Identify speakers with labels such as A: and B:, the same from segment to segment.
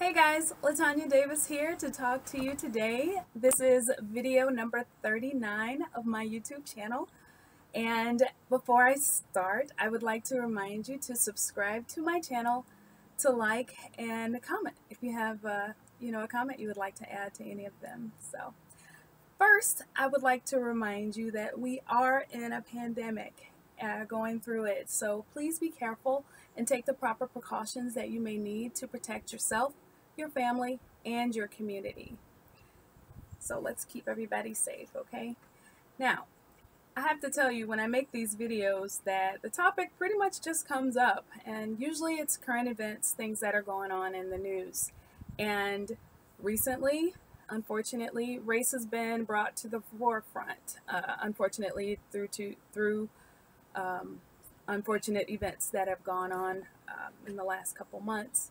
A: Hey guys, Latonya Davis here to talk to you today. This is video number 39 of my YouTube channel. And before I start, I would like to remind you to subscribe to my channel, to like and comment if you have uh, you know, a comment you would like to add to any of them. So first, I would like to remind you that we are in a pandemic uh, going through it. So please be careful and take the proper precautions that you may need to protect yourself your family, and your community. So let's keep everybody safe, okay? Now, I have to tell you when I make these videos that the topic pretty much just comes up and usually it's current events, things that are going on in the news. And recently, unfortunately, race has been brought to the forefront, uh, unfortunately through to through um, unfortunate events that have gone on um, in the last couple months.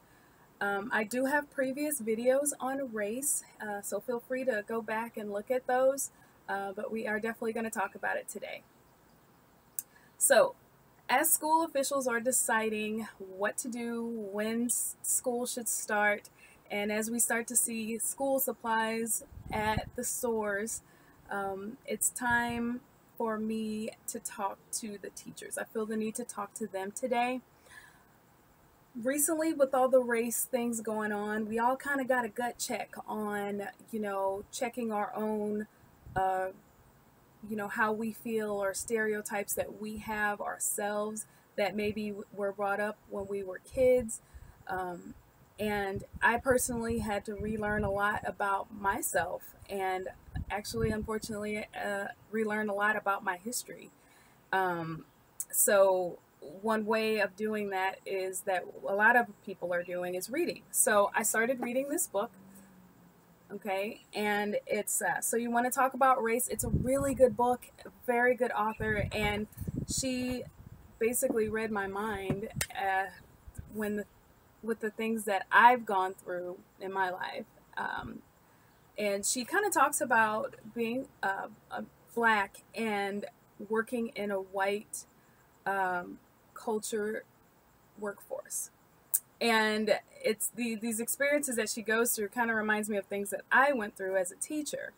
A: Um, I do have previous videos on race, uh, so feel free to go back and look at those, uh, but we are definitely going to talk about it today. So, as school officials are deciding what to do, when school should start, and as we start to see school supplies at the stores, um, it's time for me to talk to the teachers. I feel the need to talk to them today recently with all the race things going on we all kind of got a gut check on you know checking our own uh, you know how we feel or stereotypes that we have ourselves that maybe were brought up when we were kids. Um, and i personally had to relearn a lot about myself and actually unfortunately uh, relearn a lot about my history. Um, so one way of doing that is that a lot of people are doing is reading. So I started reading this book. Okay, and it's uh, so you want to talk about race. It's a really good book, very good author, and she basically read my mind uh, when the, with the things that I've gone through in my life. Um, and she kind of talks about being uh, black and working in a white um, culture workforce. And it's the, these experiences that she goes through kind of reminds me of things that I went through as a teacher.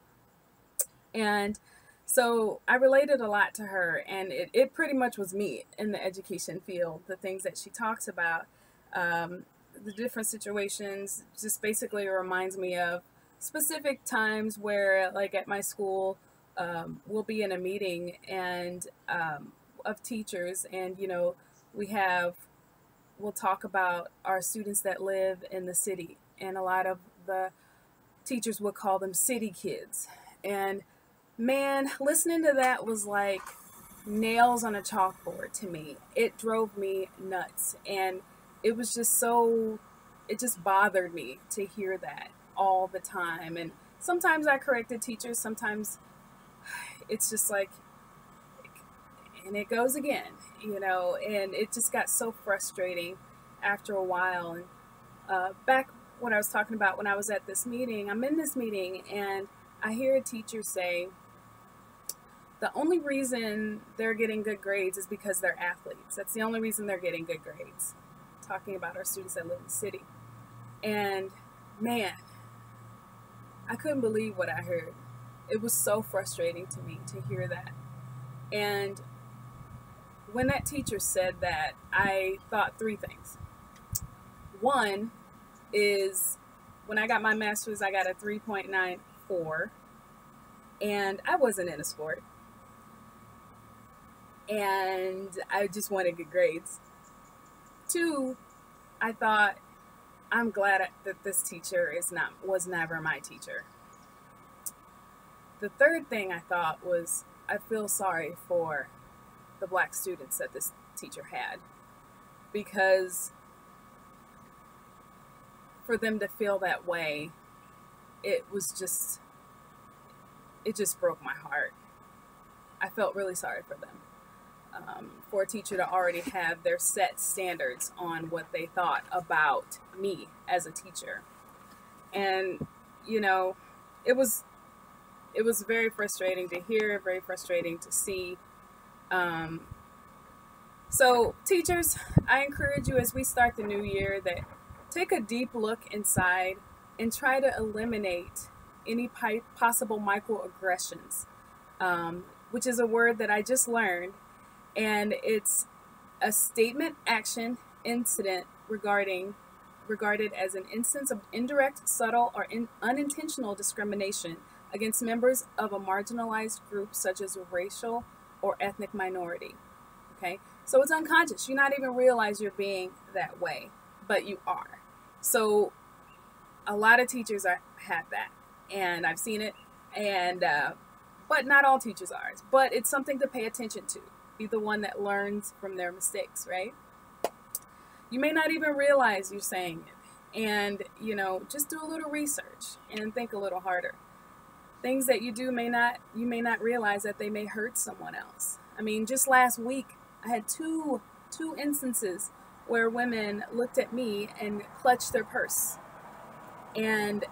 A: And so I related a lot to her, and it, it pretty much was me in the education field, the things that she talks about, um, the different situations, just basically reminds me of specific times where, like at my school, um, we'll be in a meeting and um, of teachers, and you know, we have, we'll talk about our students that live in the city, and a lot of the teachers would call them city kids. And man, listening to that was like nails on a chalkboard to me. It drove me nuts. And it was just so, it just bothered me to hear that all the time. And sometimes I corrected teachers, sometimes it's just like, and it goes again, you know, and it just got so frustrating after a while. And uh, back when I was talking about when I was at this meeting, I'm in this meeting and I hear a teacher say, the only reason they're getting good grades is because they're athletes. That's the only reason they're getting good grades. Talking about our students that live in the city. And man, I couldn't believe what I heard. It was so frustrating to me to hear that. And when that teacher said that, I thought three things. One is when I got my master's, I got a 3.94, and I wasn't in a sport. And I just wanted good grades. Two, I thought, I'm glad that this teacher is not was never my teacher. The third thing I thought was I feel sorry for the black students that this teacher had. Because for them to feel that way it was just it just broke my heart. I felt really sorry for them. Um, for a teacher to already have their set standards on what they thought about me as a teacher. And you know it was it was very frustrating to hear very frustrating to see um, so, teachers, I encourage you as we start the new year that take a deep look inside and try to eliminate any possible microaggressions, um, which is a word that I just learned. And it's a statement, action, incident regarding regarded as an instance of indirect, subtle, or in, unintentional discrimination against members of a marginalized group such as racial or ethnic minority. Okay, so it's unconscious. You not even realize you're being that way, but you are. So a lot of teachers are have that, and I've seen it, and uh, but not all teachers are. But it's something to pay attention to. Be the one that learns from their mistakes, right? You may not even realize you're saying it, and you know, just do a little research and think a little harder. Things that you do may not you may not realize that they may hurt someone else. I mean, just last week I had two two instances where women looked at me and clutched their purse. And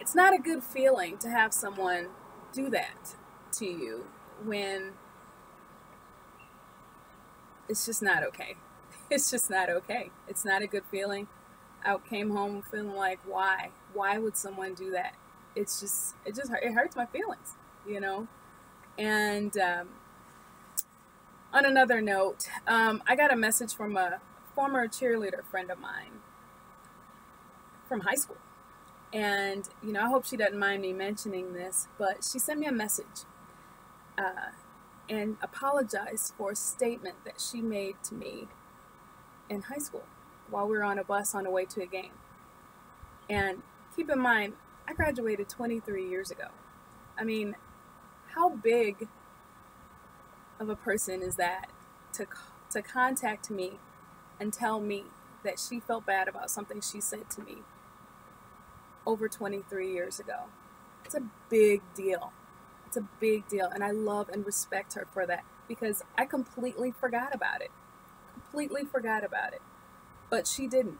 A: it's not a good feeling to have someone do that to you when it's just not okay. It's just not okay. It's not a good feeling. I came home feeling like, why? Why would someone do that? It's just, it just, it hurts my feelings, you know? And um, on another note, um, I got a message from a former cheerleader friend of mine from high school. And, you know, I hope she doesn't mind me mentioning this, but she sent me a message uh, and apologized for a statement that she made to me in high school while we were on a bus on the way to a game. And keep in mind, I graduated 23 years ago. I mean, how big of a person is that to to contact me and tell me that she felt bad about something she said to me over 23 years ago. It's a big deal. It's a big deal and I love and respect her for that because I completely forgot about it. Completely forgot about it. But she didn't.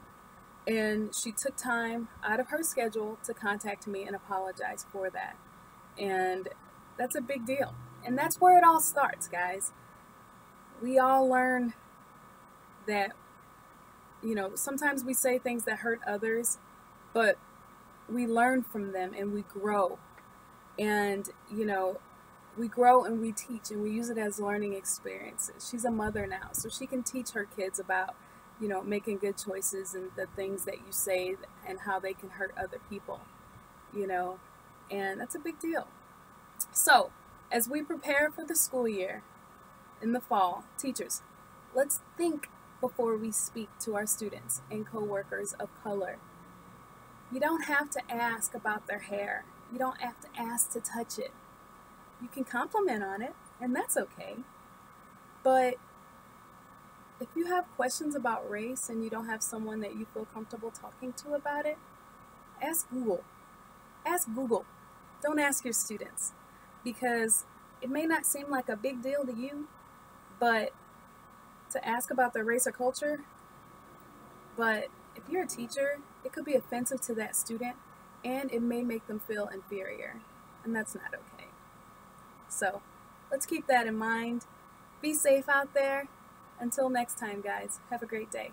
A: And she took time out of her schedule to contact me and apologize for that. And that's a big deal. And that's where it all starts, guys. We all learn that, you know, sometimes we say things that hurt others, but we learn from them and we grow. And, you know, we grow and we teach and we use it as learning experiences. She's a mother now, so she can teach her kids about, you know, making good choices and the things that you say and how they can hurt other people, you know, and that's a big deal. So, as we prepare for the school year in the fall, teachers, let's think before we speak to our students and coworkers of color. You don't have to ask about their hair. You don't have to ask to touch it. You can compliment on it, and that's okay. But if you have questions about race and you don't have someone that you feel comfortable talking to about it, ask Google. Ask Google. Don't ask your students because it may not seem like a big deal to you, but to ask about their race or culture, but if you're a teacher, it could be offensive to that student and it may make them feel inferior, and that's not okay. So let's keep that in mind. Be safe out there. Until next time, guys, have a great day.